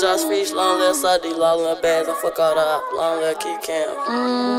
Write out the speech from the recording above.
Just reach long little side, long little bags, I fuck all the long little key cam. Mm-hmm.